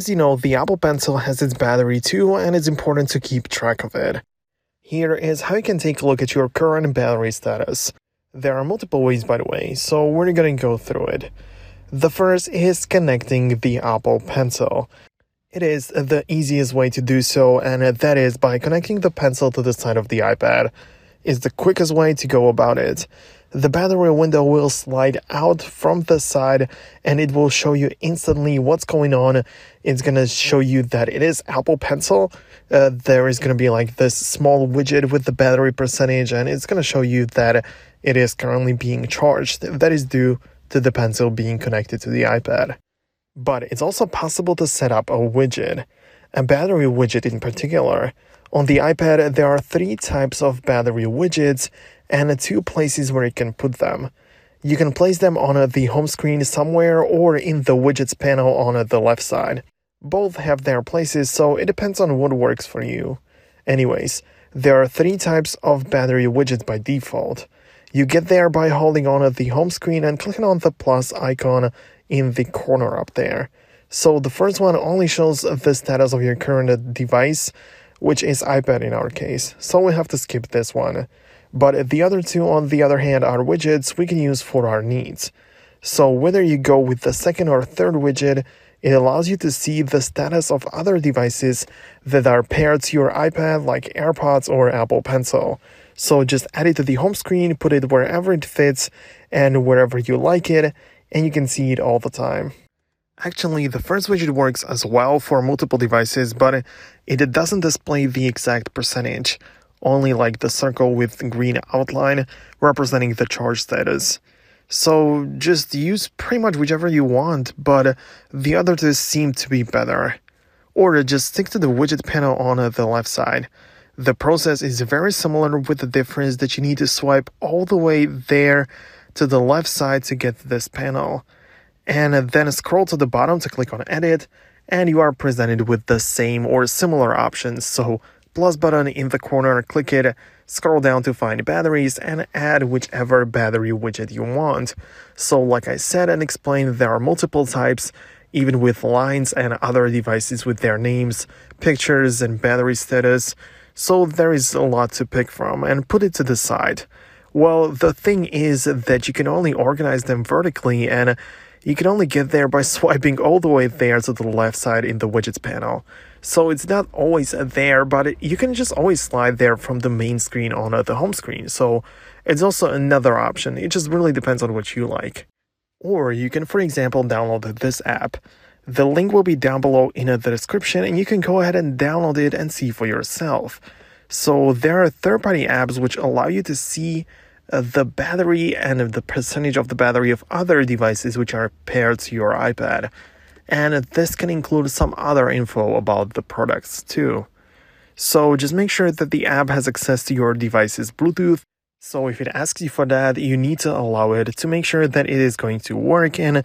As you know, the Apple Pencil has its battery too, and it's important to keep track of it. Here is how you can take a look at your current battery status. There are multiple ways, by the way, so we're to go through it. The first is connecting the Apple Pencil. It is the easiest way to do so, and that is by connecting the pencil to the side of the iPad. It's the quickest way to go about it. The battery window will slide out from the side and it will show you instantly what's going on. It's gonna show you that it is Apple Pencil. Uh, there is gonna be like this small widget with the battery percentage, and it's gonna show you that it is currently being charged. That is due to the pencil being connected to the iPad. But it's also possible to set up a widget, a battery widget in particular. On the iPad, there are three types of battery widgets and two places where you can put them. You can place them on uh, the home screen somewhere or in the widgets panel on uh, the left side. Both have their places, so it depends on what works for you. Anyways, there are three types of battery widgets by default. You get there by holding on uh, the home screen and clicking on the plus icon in the corner up there. So the first one only shows the status of your current device, which is iPad in our case. So we have to skip this one. But the other two, on the other hand, are widgets we can use for our needs. So whether you go with the second or third widget, it allows you to see the status of other devices that are paired to your iPad, like AirPods or Apple Pencil. So just add it to the home screen, put it wherever it fits and wherever you like it, and you can see it all the time. Actually, the first widget works as well for multiple devices, but it doesn't display the exact percentage, only like the circle with green outline representing the charge status. So just use pretty much whichever you want, but the other two seem to be better. Or just stick to the widget panel on the left side. The process is very similar with the difference that you need to swipe all the way there to the left side to get this panel. And then scroll to the bottom to click on edit and you are presented with the same or similar options. So plus button in the corner, click it, scroll down to find batteries and add whichever battery widget you want. So like I said and explained, there are multiple types even with lines and other devices with their names, pictures and battery status. So there is a lot to pick from and put it to the side. Well, the thing is that you can only organize them vertically and you can only get there by swiping all the way there to the left side in the widgets panel. So it's not always there, but you can just always slide there from the main screen on uh, the home screen. So it's also another option. It just really depends on what you like. Or you can, for example, download this app. The link will be down below in the description and you can go ahead and download it and see for yourself. So there are third-party apps which allow you to see the battery and the percentage of the battery of other devices which are paired to your iPad. And this can include some other info about the products too. So just make sure that the app has access to your device's Bluetooth. So if it asks you for that, you need to allow it to make sure that it is going to work and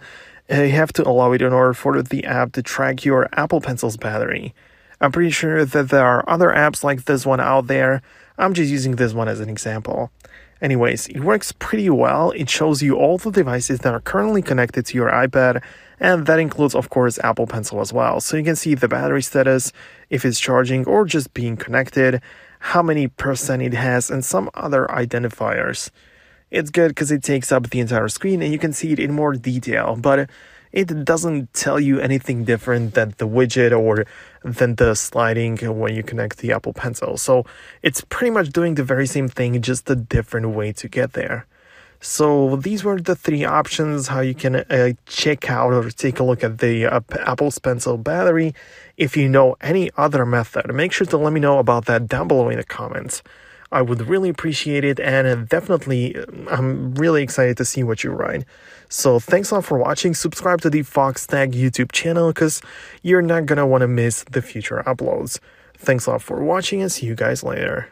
uh, you have to allow it in order for the app to track your Apple Pencil's battery. I'm pretty sure that there are other apps like this one out there. I'm just using this one as an example. Anyways, it works pretty well. It shows you all the devices that are currently connected to your iPad, and that includes, of course, Apple Pencil as well. So you can see the battery status, if it's charging or just being connected, how many percent it has, and some other identifiers. It's good because it takes up the entire screen and you can see it in more detail, but it doesn't tell you anything different than the widget or than the sliding when you connect the Apple Pencil. So it's pretty much doing the very same thing, just a different way to get there. So these were the three options how you can uh, check out or take a look at the uh, Apple's Pencil battery. If you know any other method, make sure to let me know about that down below in the comments. I would really appreciate it, and uh, definitely, um, I'm really excited to see what you write. So, thanks a lot for watching. Subscribe to the Foxtecc YouTube channel because you're not gonna want to miss the future uploads. Thanks a lot for watching, and see you guys later.